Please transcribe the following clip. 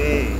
Mm.